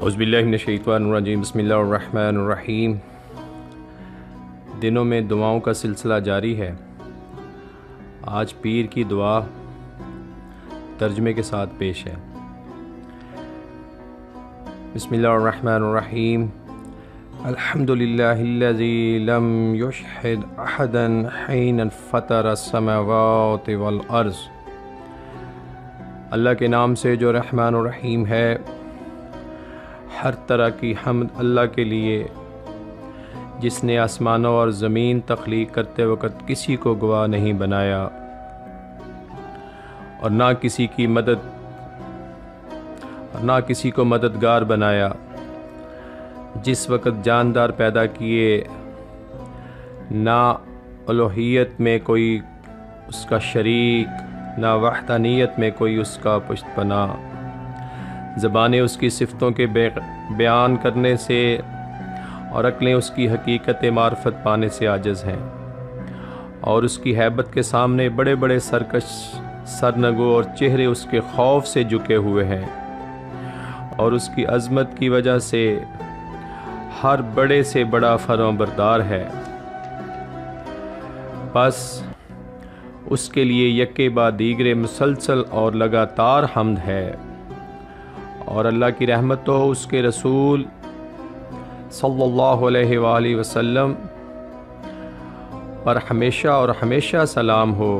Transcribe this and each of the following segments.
उज़बिल्लिनशैतवानरजीम बसमीम दिनों में दुआओं का सिलसिला जारी है। आज पीर की दुआ तर्जमे के साथ पेश है। बसमीम अल्हम्दुलिल्लाहिल्लज़ी अल्लाह के नाम से जो रहमान रहीम है हर तरह की हमद अल्लाह के लिए, जिसने आसमानों और ज़मीन तख्लीक करते वक्त किसी को गवाह नहीं बनाया और ना किसी की मदद और ना किसी को मददगार बनाया। जिस वक्त जानदार पैदा किए, ना अलोहियत में कोई उसका शरीक, ना वहदानियत में कोई उसका पुष्टपना ज़बानें उसकी सिफ़तों के बयान करने से और अकलें उसकी हकीकत मार्फत पाने से आजज़ हैं। और उसकी हैबत के सामने बड़े बड़े सरकश, सरनगो और चेहरे उसके खौफ से झुके हुए हैं। और उसकी अज़मत की वजह से हर बड़े से बड़ा फरों बरदार है। बस उसके लिए यके बाद दीगरे मुसलसल और लगातार हमद है। और अल्लाह की रहमत तो उसके रसूल अलैहि वसल्लम पर हमेशा और हमेशा सलाम हो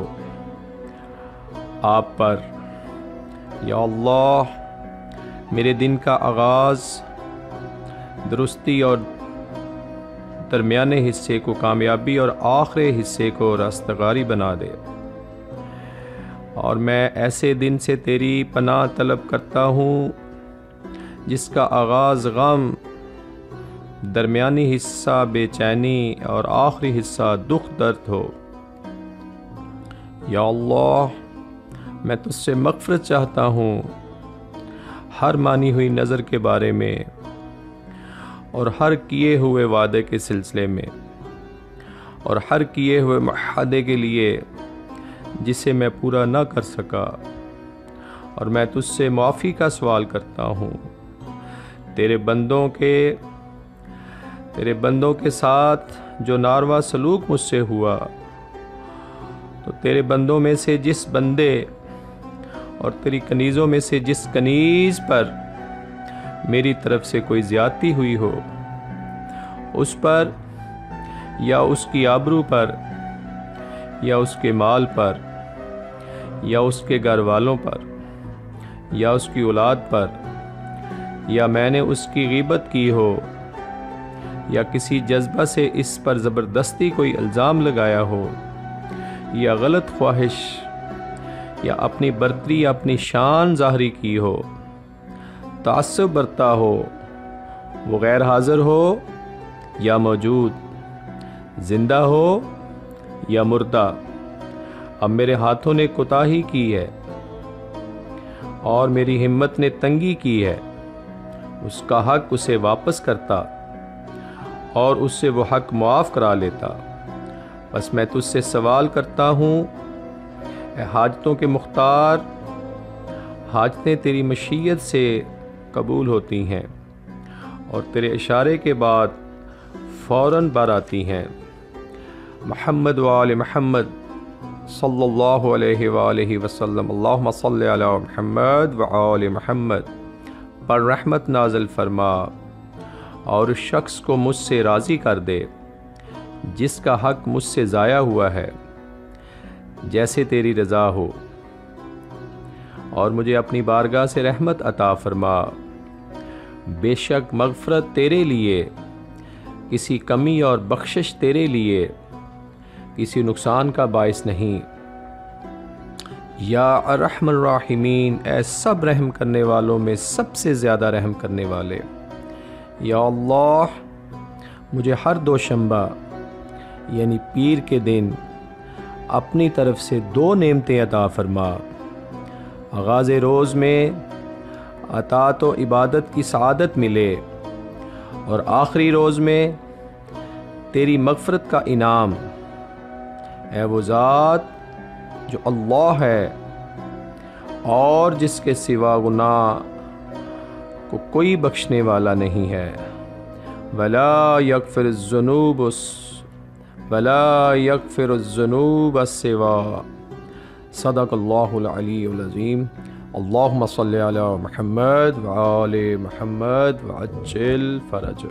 आप पर। या अल्लाह, मेरे दिन का आगाज़ दुरुस्ती और दरमियाने हिस्से को कामयाबी और आखिरी हिस्से को रास्तगारी बना दे। और मैं ऐसे दिन से तेरी पनाह तलब करता हूँ जिसका आगाज़ गम, दरमियानी हिस्सा बेचैनी और आखिरी हिस्सा दुख दर्द हो। या अल्लाह, मैं तुझसे मगफरत चाहता हूँ, हर मानी हुई नज़र के बारे में और हर किए हुए वादे के सिलसिले में और हर किए हुए महादे के लिए जिसे मैं पूरा ना कर सका और मैं तुझसे माफ़ी का सवाल करता हूँ। तेरे बंदों के, तेरे बंदों के साथ जो नारवा सलूक मुझसे हुआ तो तेरे बंदों में से जिस बंदे और तेरी कनीज़ों में से जिस कनीज़ पर मेरी तरफ़ से कोई ज़्यादती हुई हो, उस पर या उसकी आबरू पर या उसके माल पर या उसके घर वालों पर या उसकी औलाद पर या मैंने उसकी गिबत की हो, या किसी जज्बा से इस पर ज़बरदस्ती कोई इल्ज़ाम लगाया हो, या गलत ख्वाहिश, या अपनी बर्तरी, या अपनी शान ज़ाहरी की हो, तासब बरता हो, वो गैर हाज़िर हो, या मौजूद, ज़िंदा हो, या मुर्दा, अब मेरे हाथों ने कोताही की है, और मेरी हिम्मत ने तंगी की है। उसका हक उसे वापस करता और उससे वो हक मुआफ़ करा लेता। बस मैं तुझसे सवाल करता हूँ हाजतों के मुख्तार, हाजतें तेरी मशीयत से कबूल होती हैं और तेरे इशारे के बाद फ़ौर बार आती हैं। महमद वाल महमद सल्लल्लाहु अलैहि वसल्लम। अल्लाहुम्मा सल्लि अला महमद व आल महमद पर रहमत नाजल फरमा और उस शख्स को मुझसे राज़ी कर दे, जिसका हक मुझसे ज़ाया हुआ है। जैसे तेरी रज़ा हो। और मुझे अपनी बारगाह से रहमत अता फरमा। बेशक मगफ़रत तेरे लिए, किसी कमी और बख्शिश तेरे लिए, किसी नुकसान का बायस नहीं। या अरहमराहिमीन ए सब रहम करने वालों में सबसे ज़्यादा रहम करने वाले। या अल्लाह, मुझे हर दो शंबा, यानी पीर के दिन, अपनी तरफ़ से दो नेमतें अता फरमा। आगाज़ रोज़ में अता तो इबादत की सआदत मिले, और आखिरी रोज़ में तेरी मगफ़रत का इनाम। ए वो ज़ात जो अल्लाह है और जिसके सिवा गुना को कोई बख्शने वाला नहीं है। वला यकफिर जुनूब वला यकफिर जुनूब सिवा। सदक़ल्लाज़ीम अल्लाहुम्मा सल्ली अला महम्मद व आले महम्मद व अज्जिल फ़रज।